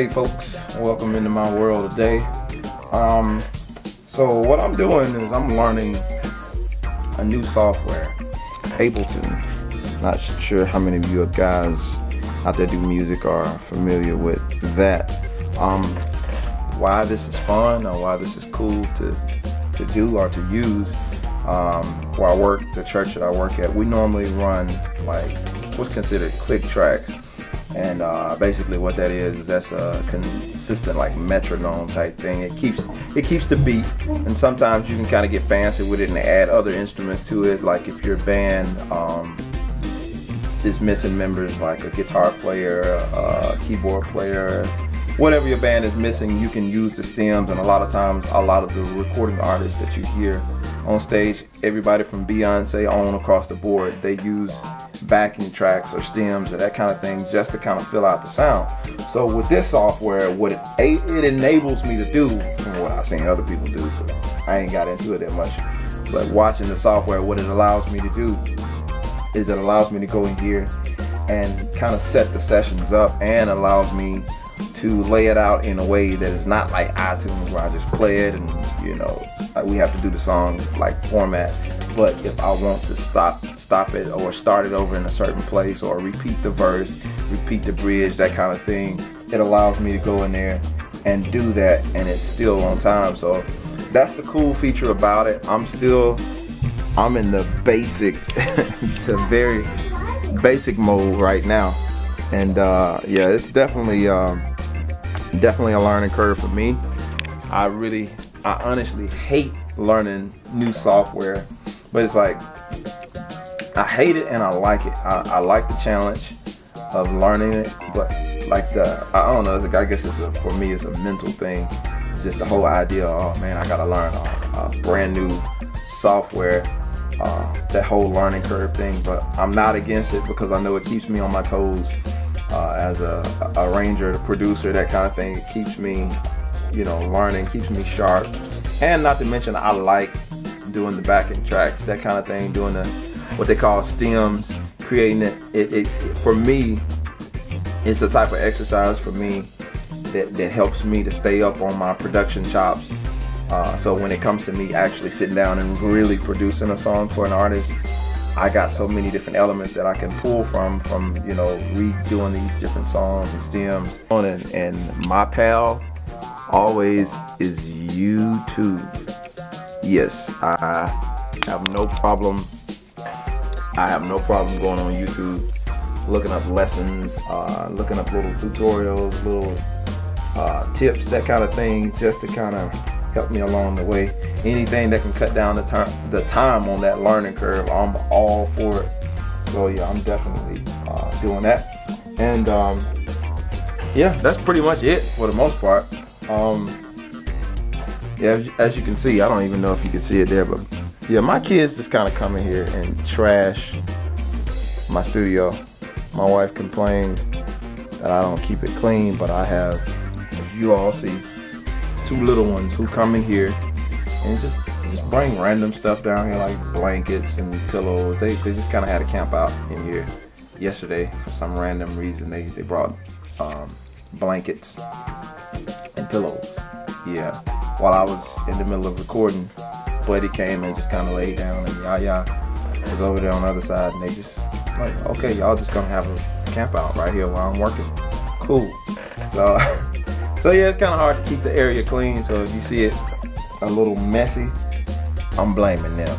Hey folks, welcome into my world today. Um, so what I'm doing is I'm learning a new software, Ableton. Not sure how many of you guys out there do music are familiar with that. Um, why this is fun or why this is cool to to do or to use. Um, where I work, the church that I work at, we normally run like what's considered click tracks and uh, basically what that is is that's a consistent like metronome type thing. It keeps it keeps the beat. And sometimes you can kind of get fancy with it and add other instruments to it. Like if your band um, is missing members like a guitar player a keyboard player whatever your band is missing you can use the stems. And a lot of times a lot of the recording artists that you hear on stage everybody from Beyonce on across the board they use backing tracks or stems or that kind of thing just to kind of fill out the sound. So with this software, what it, it enables me to do, from what I've seen other people do, I ain't got into it that much, but watching the software, what it allows me to do is it allows me to go in here and kind of set the sessions up and allows me to lay it out in a way that is not like iTunes where I just play it and you know we have to do the song like format. But if I want to stop stop it or start it over in a certain place or repeat the verse repeat the bridge that kind of thing it allows me to go in there and do that and it's still on time. So that's the cool feature about it. I'm still I'm in the basic the very basic mode right now and uh, yeah it's definitely um, definitely a learning curve for me I really I honestly hate learning new software but it's like I hate it and I like it. I, I like the challenge of learning it, but like the I don't know. It's like, I guess it's a, for me it's a mental thing. It's just the whole idea. Of, oh man, I gotta learn a, a brand new software. Uh, that whole learning curve thing, but I'm not against it because I know it keeps me on my toes as a, arranger, producer, that kind of thing. It keeps me, you know, learning, keeps me sharp, and not to mention I like doing the backing tracks, that kind of thing, doing the what they call stems, creating it. It, it, it for me, it's a type of exercise for me that, that helps me to stay up on my production chops. Uh, so when it comes to me actually sitting down and really producing a song for an artist, I got so many different elements that I can pull from, from you know, redoing these different songs and stems. And, and my pal always is YouTube yes, I have no problem. I have no problem going on YouTube, looking up lessons, uh, looking up little tutorials, little uh, tips, that kind of thing, just to kind of help me along the way. Anything that can cut down the time, the time on that learning curve, I'm all for it. So yeah, I'm definitely uh, doing that. And um, yeah, that's pretty much it for the most part. Um, yeah, as you can see, I don't even know if you can see it there, but yeah, my kids just kind of come in here and trash my studio. My wife complains that I don't keep it clean, but I have, you all see, two little ones who come in here and just just bring random stuff down here like blankets and pillows. They, they just kind of had a camp out in here yesterday for some random reason. They, they brought um, blankets and pillows. Yeah while I was in the middle of recording, Buddy came and just kind of laid down, and Yaya was over there on the other side, and they just like, okay, y'all just gonna have a camp out right here while I'm working. Cool. So, so yeah, it's kind of hard to keep the area clean. So if you see it a little messy, I'm blaming them.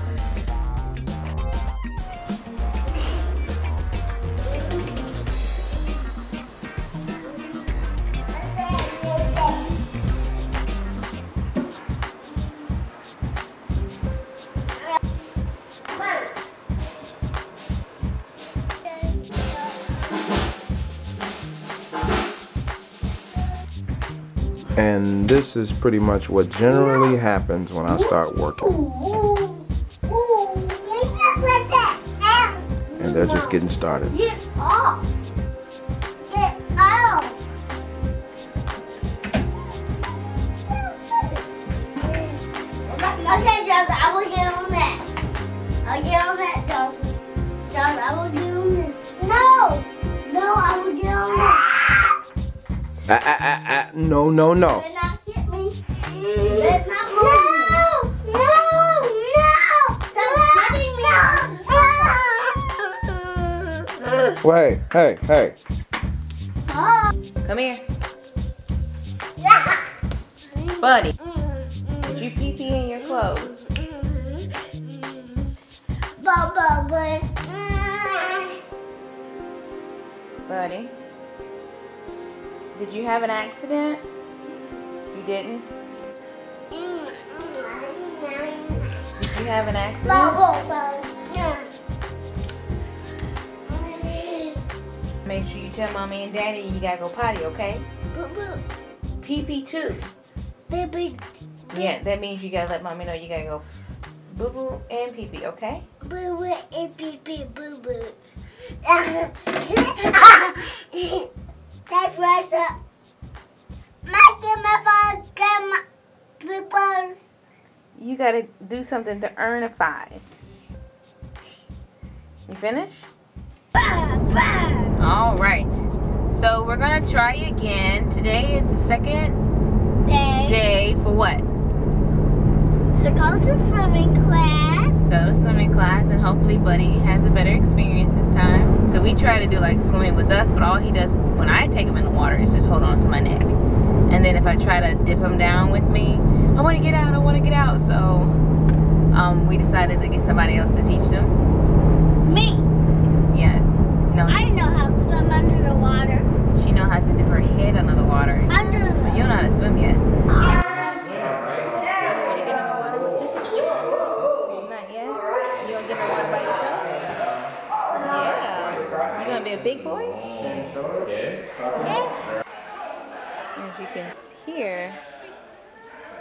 And this is pretty much what generally happens when I start working. And they're just getting started. Okay, John, I will get on that. I'll get on that, John. John, I will get on this. No! No, I will get on that. Ah, ah, ah, No, no, no. Better not hit me. Better not move me. No, no, Stop hitting me. Well, hey, hey, hey. Come here. Buddy, did you pee pee in your clothes? Bubba, Buddy, did you have an accident? You didn't? Did you have an accident? Make sure you tell mommy and daddy you gotta go potty, okay? Pee pee too. Yeah, that means you gotta let mommy know you gotta go boo boo and pee pee, okay? boo boo, and pee pee, boo boo. That's right, sir. My my father my papers. You gotta do something to earn a five. You finished? Bah, bah. All right. So we're gonna try again. Today is the second Day. day for what? To go to swimming class. So the swimming class, and hopefully Buddy has a better experience this time. So we try to do like swimming with us, but all he does when I take him in the water is just hold on to my neck. And then if I try to dip him down with me, I want to get out. I want to get out. So um, we decided to get somebody else to teach them. Me. Yeah. No, I know how to swim under the water. she know how to dip her head under the water. Under But the you don't know how to swim yet. water. Not yet? You gonna get in the water by yourself? Yeah. You gonna be a big boy? As you can hear,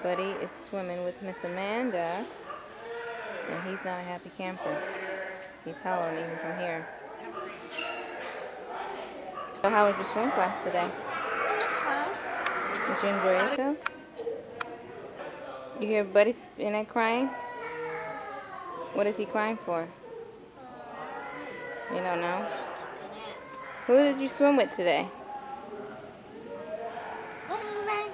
Buddy is swimming with Miss Amanda. And he's not a happy camper. He's howling even from here. So how was your swim class today? It's fun. Did you enjoy yourself? You hear Buddy in there crying? What is he crying for? You don't know? Who did you swim with today? What's his name?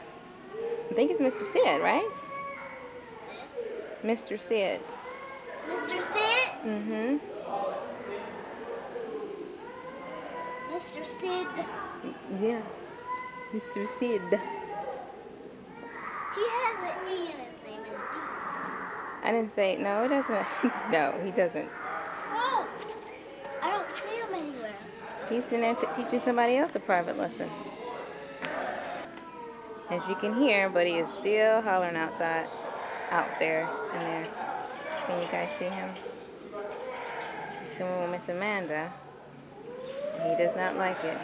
I think it's Mr. Sid, right? Mr. Sid. Mr. Sid? Mm-hmm. Mr. Sid. Yeah. Mr. Sid. He has an E in his name and a B. I didn't say, no, it doesn't. no, he doesn't. Oh! I don't see him anywhere. He's in there teaching somebody else a private lesson. As you can hear, Buddy is still hollering outside, out there, in there. Can you guys see him? He's with Miss Amanda. He does not like it.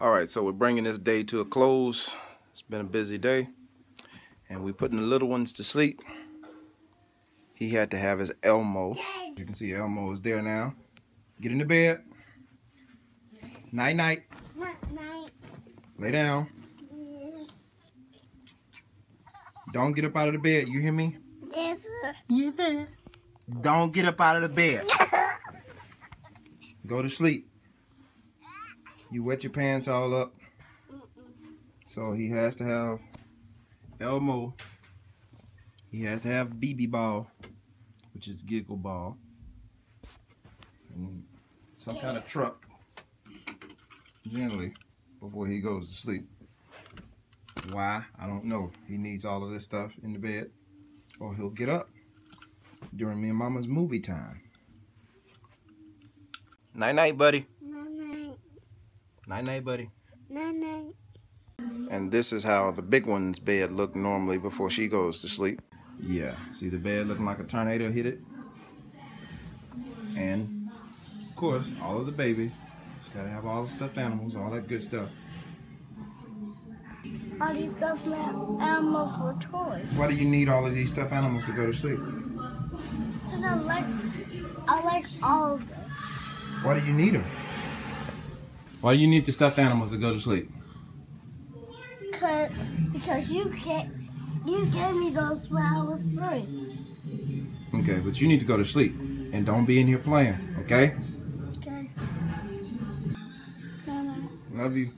All right, so we're bringing this day to a close. It's been a busy day, and we're putting the little ones to sleep. He had to have his Elmo. You can see Elmo is there now. Get into bed. Night night. Night, night. Lay down. Don't get up out of the bed. You hear me? Yes, sir. You there? Don't get up out of the bed. Go to sleep. You wet your pants all up. So he has to have Elmo. He has to have BB ball, which is giggle ball. And some kind of truck. Generally, before he goes to sleep. Why? I don't know. He needs all of this stuff in the bed. Or he'll get up during me and mama's movie time. Night night, buddy. Night, night. Night night, buddy. Night, night. And this is how the big one's bed look normally before she goes to sleep. Yeah, see the bed looking like a tornado hit it. And of course, all of the babies. Just gotta have all the stuffed animals, all that good stuff. All these stuffed animals were toys. Why do you need all of these stuffed animals to go to sleep? Because I like, I like all of them. Why do you need them? Why do you need the stuffed animals to go to sleep? Cause, because you can't, You gave me those when I was three. Okay, but you need to go to sleep and don't be in here playing. Okay? Okay. Love you.